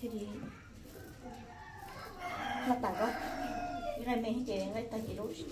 thì đi là tặng con cái này mình chỉ lấy tay chỉ đốt này chia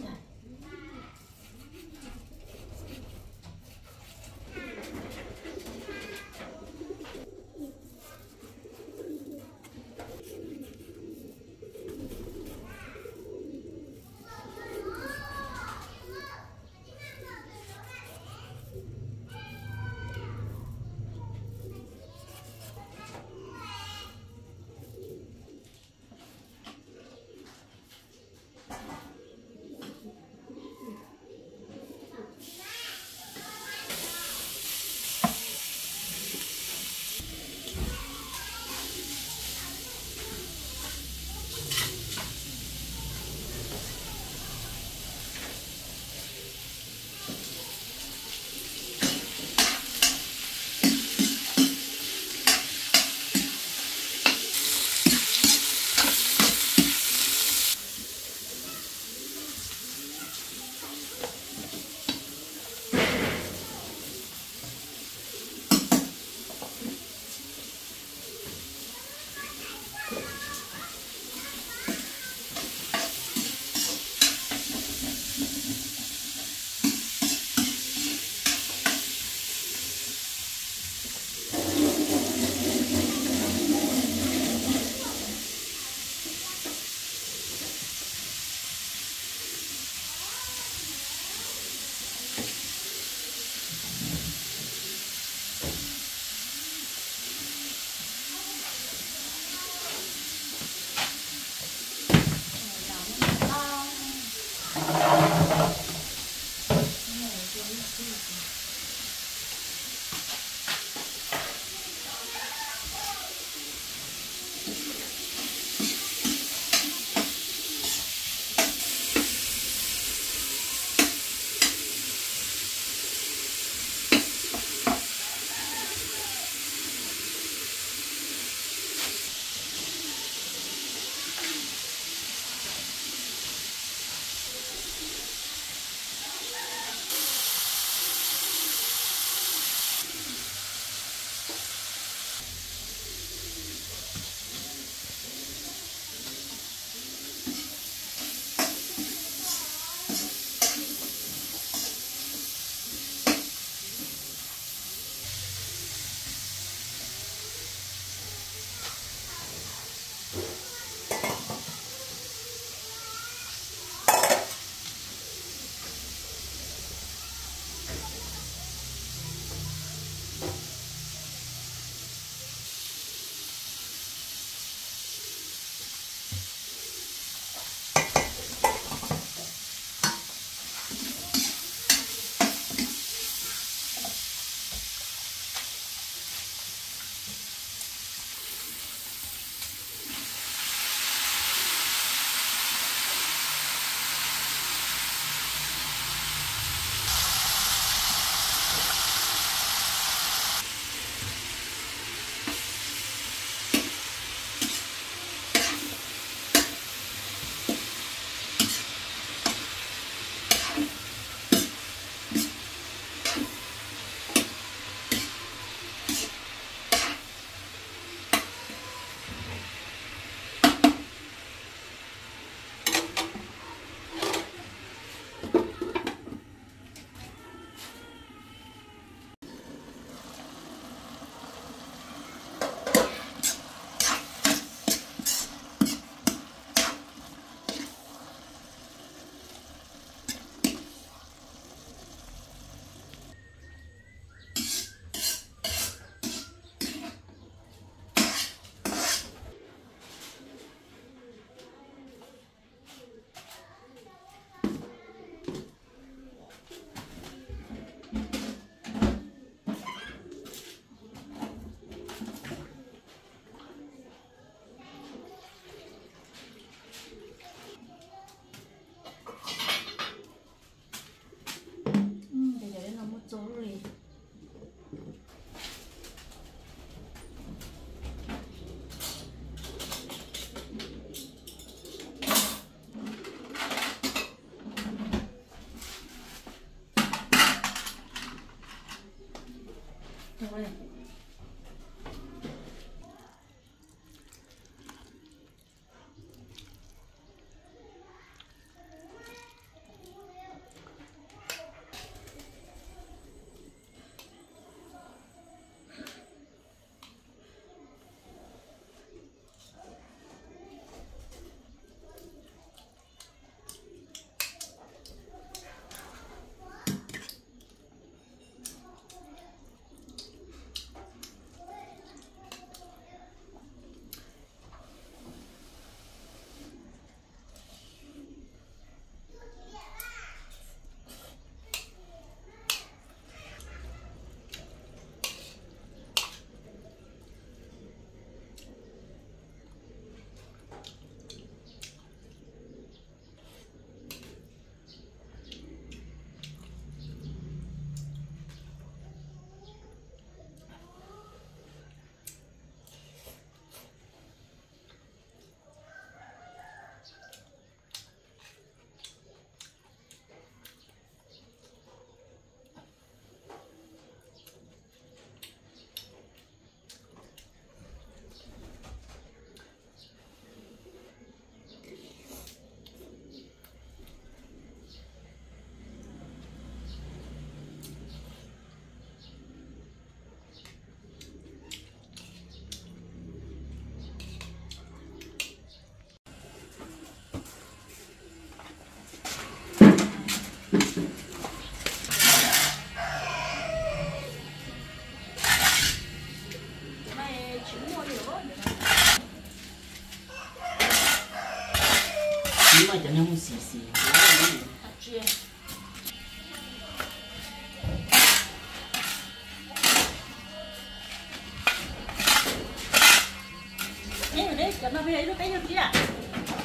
Được chứ ạ?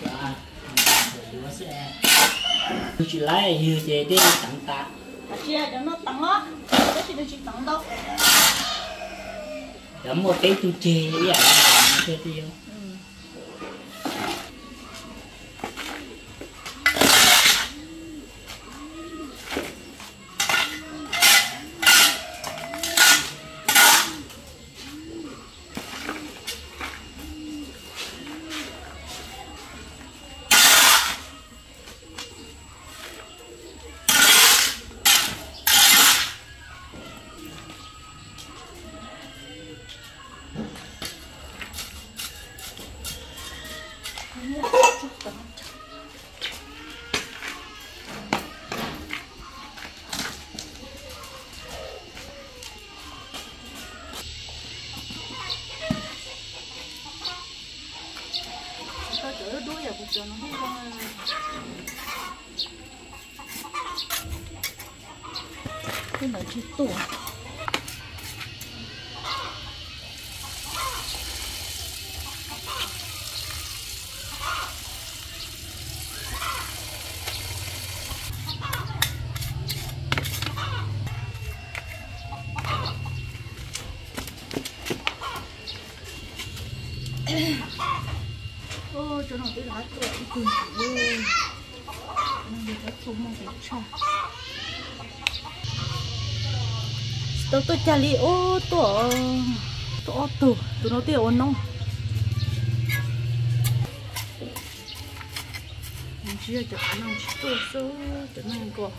dạ đứa sẽ chỉ lấy như thế để tặng ta À chia cho nó đó, đấy thì nó chỉ tăng đâu. đấm một cái tu chê vậy là chơi tiêu cái này chỉ ô cái lá tuổi cùng chủ ơi nó được cái không mong phải tôi tôi chả li ô tổ tổ tổ tổ nó tiêu ôn nông chưa chả khả năng chỉ tổ số chả nó có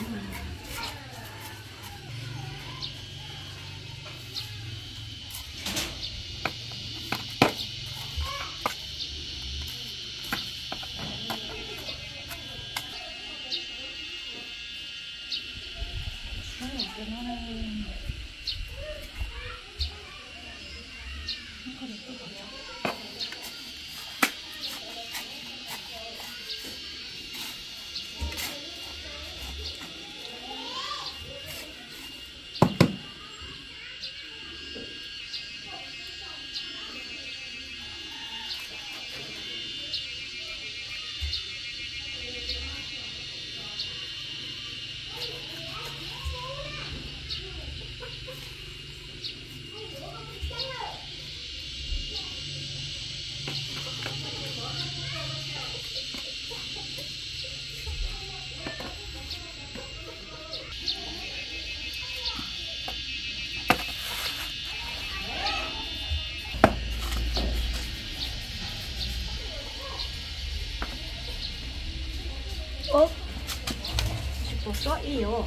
火を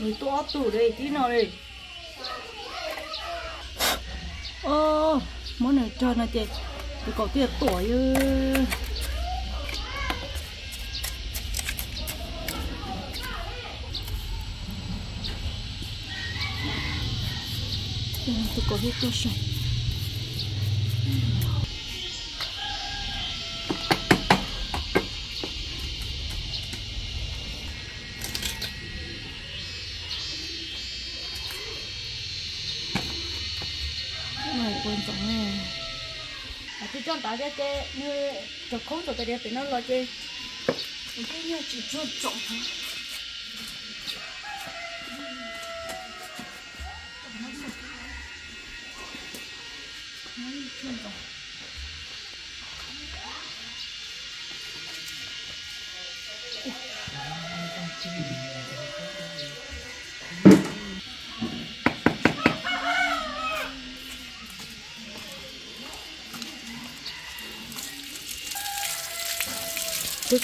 你多煮了一点了嘞。哦，莫能叫那些，你搞点多哟。嗯，不搞点多少。Này quan trọng nè à tôi chọn tao cái cái như cho không cho cái đẹp thì nó lo chơi. Cái như chỉ cho trọng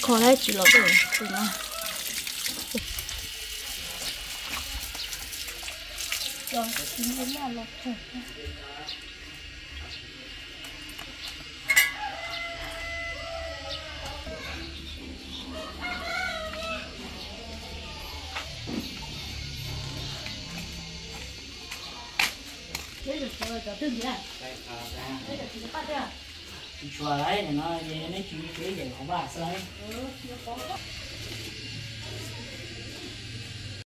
thôi cái khó này chỉ là để để nó rồi cái tính đến là lọc thôi thế được rồi cho tương gì chùa đấy thì nó ừ, nó chỉ cái gì không bà sao đấy